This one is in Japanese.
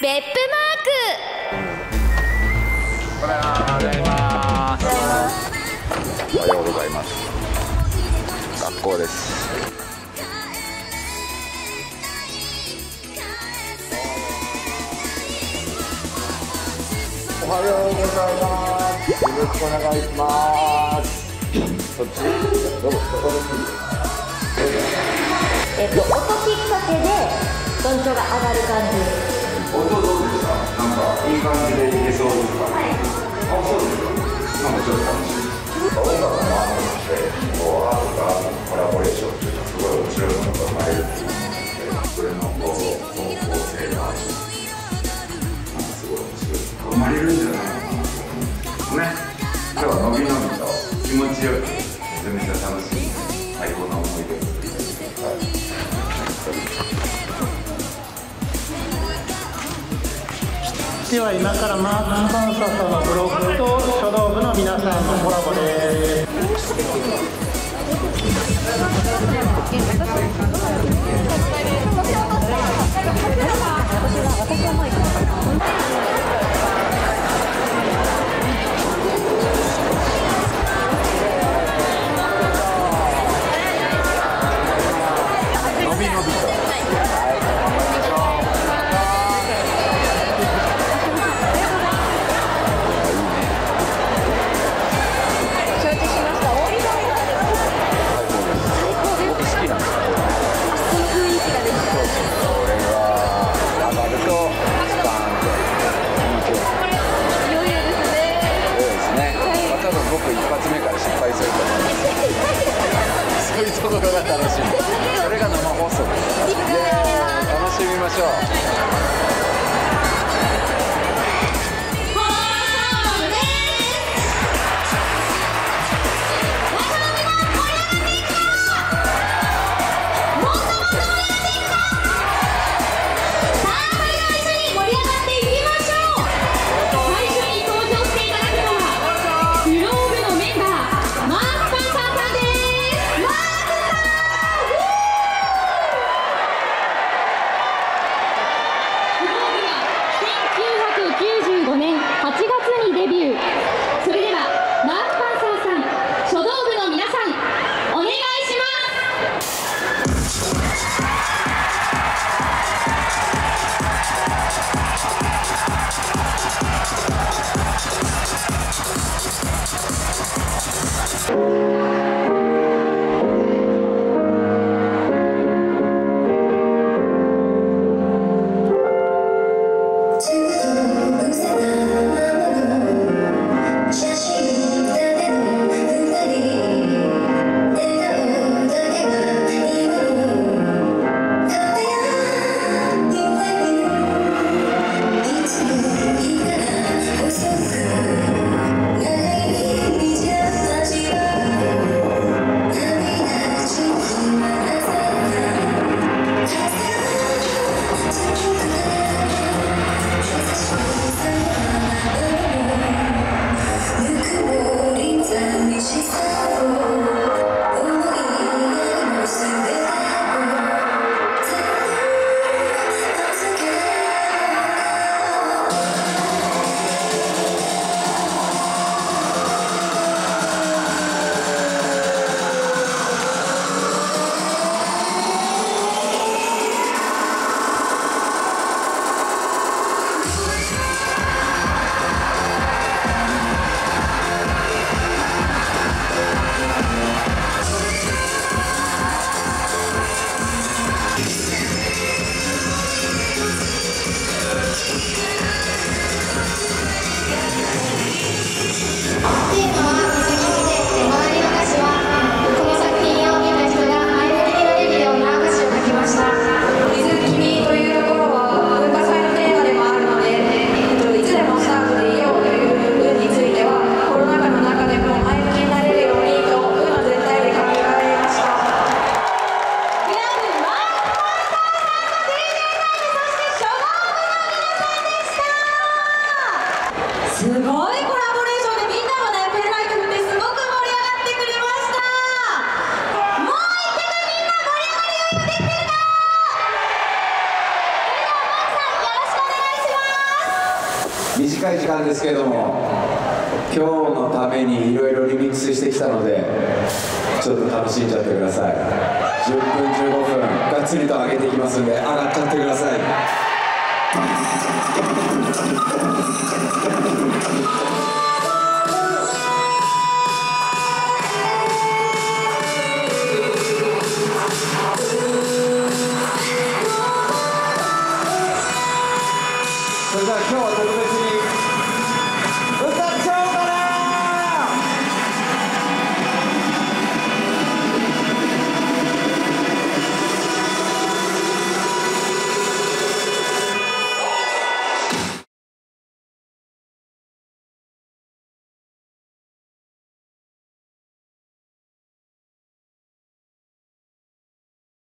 別府マーク。おはようございます。おはようございます。学校です。おはようございます。よろしくお願いします。そっちどうどこえっと音きっかけでどんちょが上がる感じ音どうでしたなんかいい感じでいけそうですか。ちは今からマーク・コンサートのブログと書道部の皆さんのコラボです。発目から失敗すると。思いますそういうところが楽しいそれが生放送です。楽しみましょう。短い時間ですけれども今日のためにいろいろリミックスしてきたのでちょっと楽しんじゃってください。10分15分がっつりと上げていきますんで上がっちゃってください。